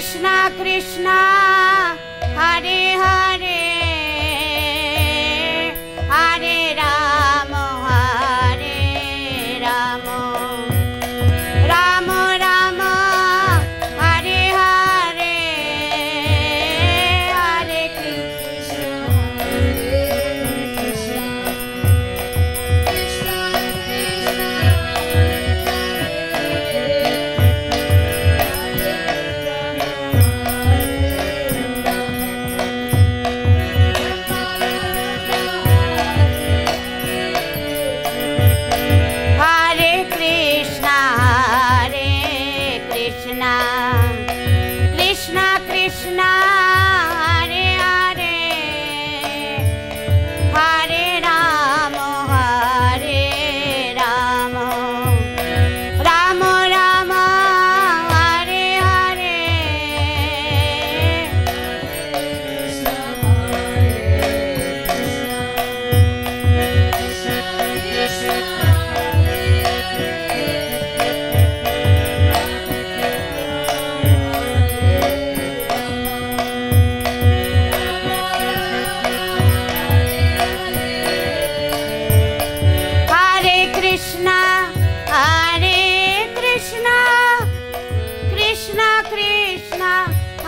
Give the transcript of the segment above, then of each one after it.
Krishna Krishna Hare Hare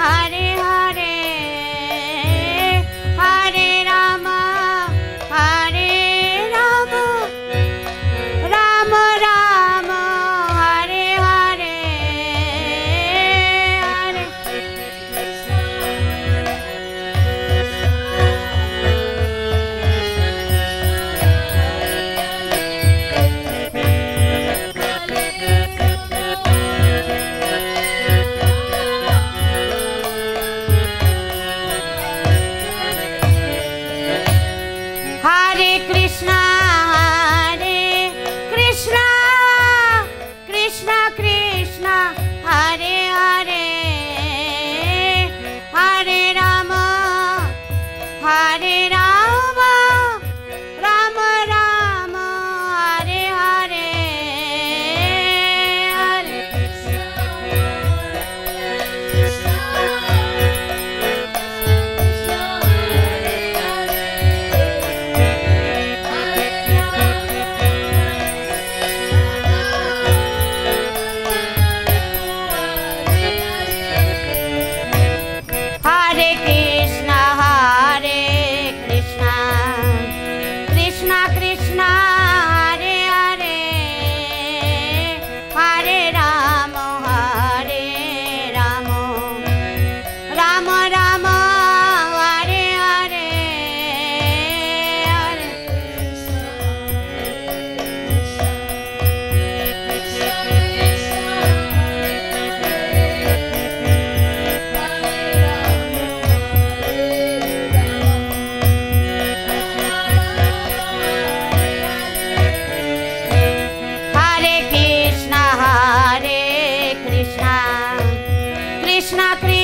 Hare Krishna Krishna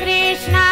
Krishna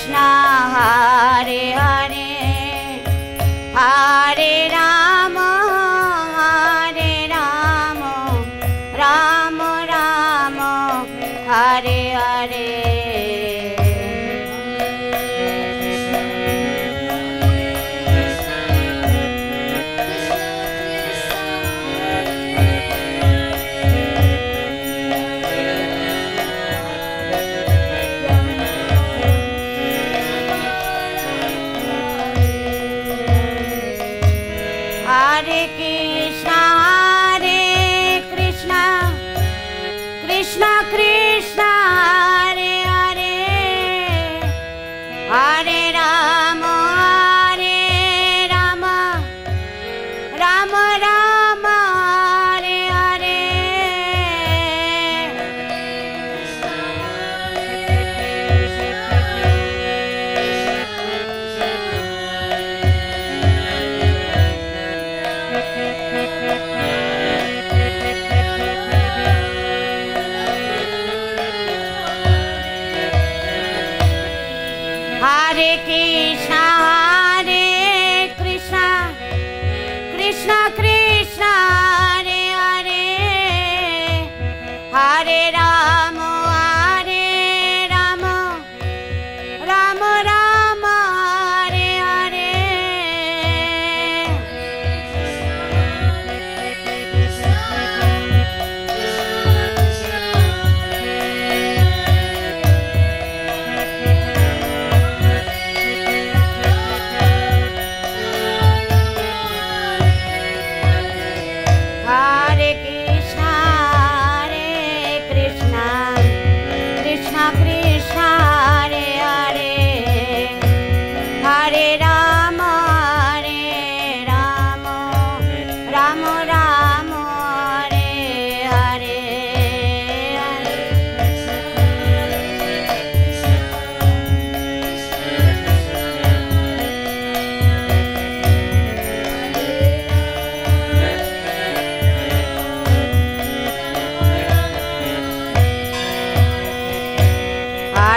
Krishna, Hare Hare,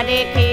রেখে